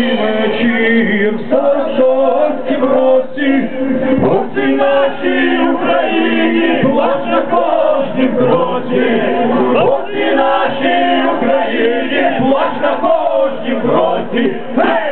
мир в сорокшостім році, по нашій Україні, плач на кожнім кроці, у цій нашій Україні, плач на кожнім кроці. Гей!